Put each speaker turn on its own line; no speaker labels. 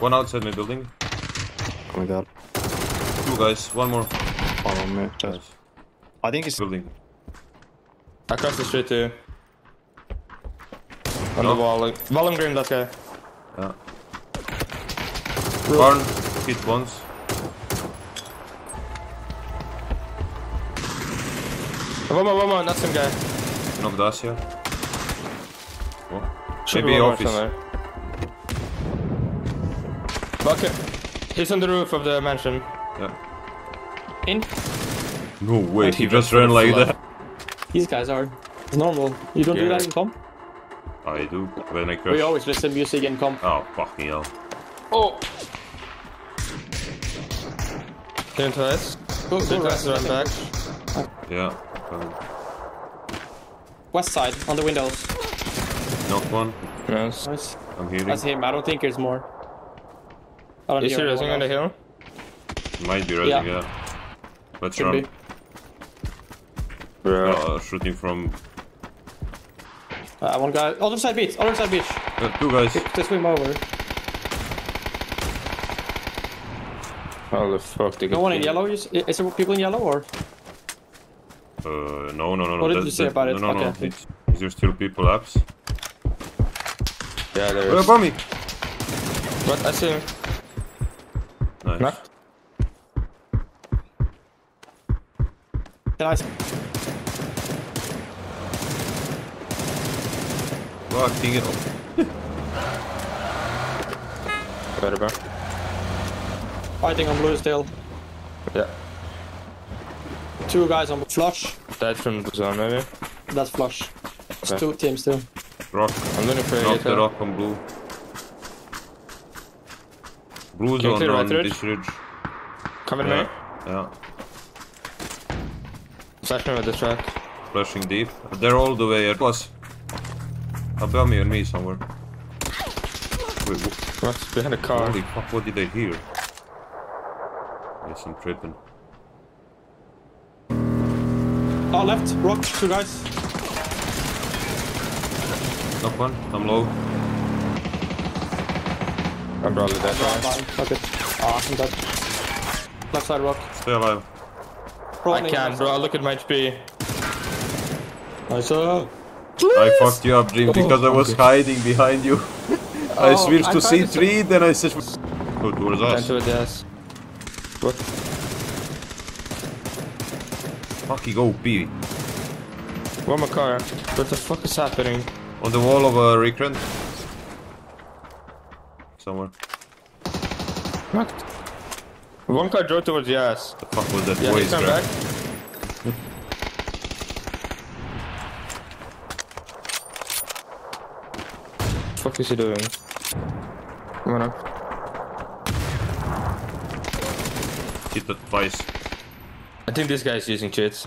One outside my building.
Oh my god.
Two guys. One more.
Oh, Follow me. Just.
Nice.
I think it's
Building.
Across the street too. On
No.
the wall. Like, Volume green, that guy.
Yeah. Barn. Hit once.
One more, one more, not some guy.
Knocked Dacia. Oh.
Should
Maybe
be
office.
somewhere. Okay. He's on the roof of the mansion.
Yeah.
In.
No way.
And
He
he
just
went
ran like that.
These guys are. It's normal. You don't do that in comp?
I do. When I
We
crash.
always listen music in comp.
Oh, fucking hell.
Oh!
Here twice.
Go,
Two
go
twice
right.
run back.
Yeah. Um,
West side, on the windows.
knock one.
Yes.
Nice.
I'm healing.
That's him. I don't think there's more. I don't
Is he
hear
rising on the hill?
Might be rising,
Yeah.
yeah. Let's
Could
run.
be.
Bro.
Uh, shooting from
Uh, one guy. Other side beach. Other side beach.
uh, two guys.
Just swim over.
How the fuck they
No
got
one in yellow. Is, is there people in yellow or?
Uh, no, no, no, no.
What did you say
that-
about it?
No, no, no. It's, is there still people apps?
Yeah, there
Oh,
is.
above me!
But I see him.
Nice.
Knocked.
Can I?
Fucking hell.
Better, bro.
Fighting on blue still.
Yeah.
Two guys on flush.
Died from the zone, maybe.
That's flush. It's two teams too.
Rock.
I'm looking for a
Knock the rock on blue. Blue
Can you
zone
clear
on
right um,
this ridge.
Come in
Yeah.
me.
Yeah.
Flash me with the track.
Flashing deep. They're all the way. Plus. Above me and me somewhere. Wait, wh-
What? Behind a car.
holy fuck, what did I hear? Yes, I'm tripping.
Oh, left. Rock. Two guys.
Knock one. I'm low.
I'm probably dead.
Rock.
now.
Fine. Ah, I'm dead. Left side rock.
Stay alive.
I can, bro. Look at my HP.
Nice. Uh,
I fucked you up, Dream, because I was hiding behind you. I
Oh,
switched to
tried to
C3, then I switched. Go towards
Down
us.
to it, yes. What?
Fucking go, B.
One more car. What the fuck is happening?
On the wall of a recurrent. Somewhere.
What? One car drove towards the ass.
The fuck was that
Yeah,
voice
he's coming back. fuck is he doing? Come on up.
Hit that twice.
I think this guy is using cheats.